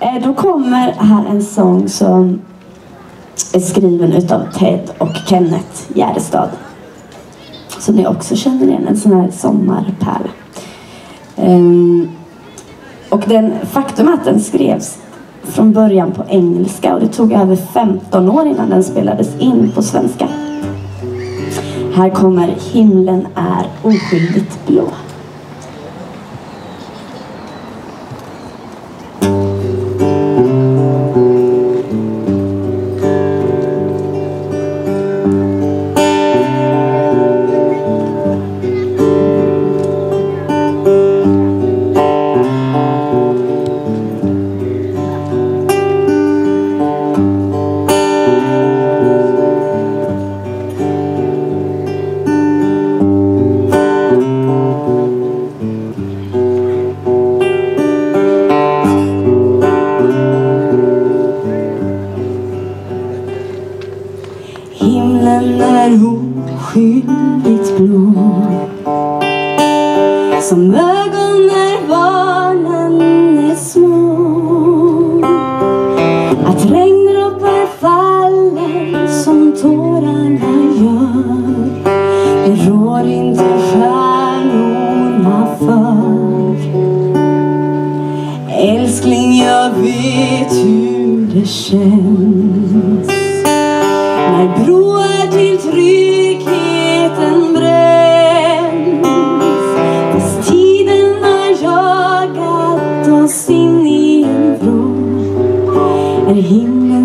Eh, då kommer här en sång som är skriven utav Ted och Kenneth Gärdestad. Som ni också känner igen, en sån här sommarpärla. Ehm, och den faktum att den skrevs från början på engelska och det tog över 15 år innan den spelades in på svenska. Här kommer Himlen är oskyldigt blå. Oskyldigt blod Som ögon när barnen är små. Att regndroppar faller som tårarna gör. Det rår inte stjärnorna för. Älskling, jag vet hur det känns.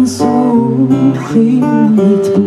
Himlen så oskyldigt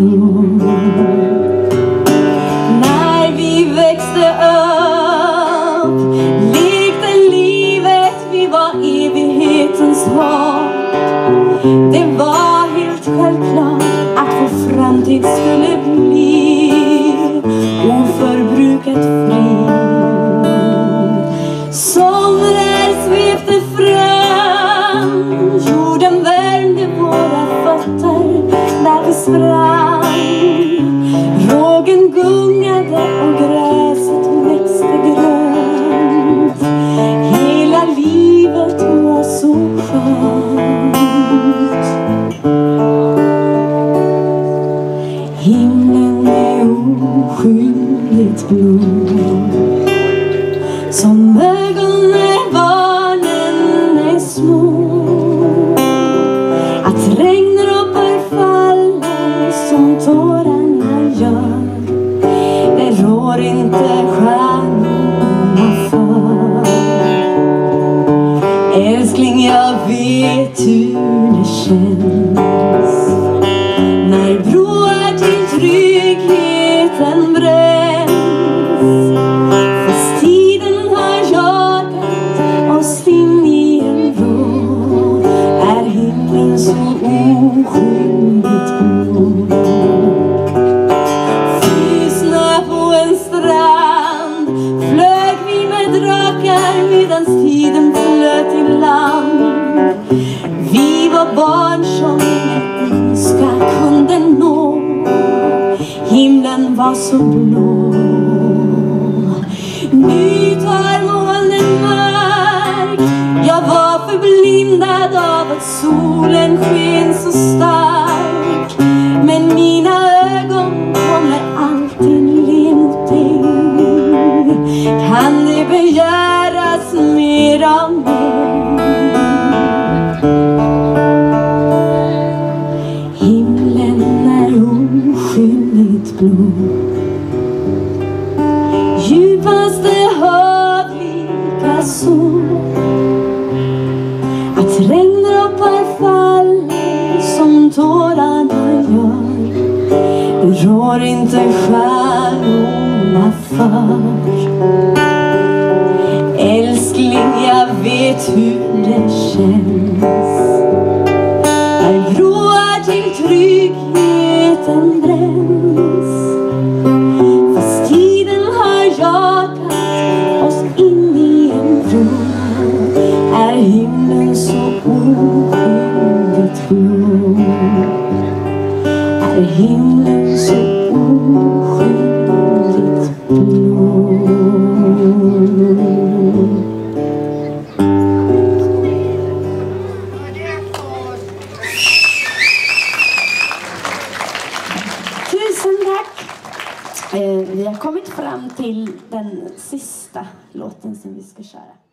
så skönt. Himlen är oskyldigt blå Som ögon när barnen är små Att regndroppar faller som tårarna gör Det rår inte Älskling, jag vet hur det känns. När broar till tryggheten bränns. Fast tiden har jagat oss in i en vrå Är himlen så oskyldigt blå? Frusna på en strand. Flög vi med drakar medans tiden Himlen var så blå. Nu tar molnen mark. Jag var förblindad av att solen sken så stark. Men mina ögon kommer alltid le mot dig. Kan det begäras mer av mig? Blod. Djupaste hav likaså Att regndroppar faller som tårarna gör. Det rår inte stjärnorna för. Älskling, jag vet hur det känns. Tusen tack! Eh, vi har kommit fram till den sista låten som vi ska köra.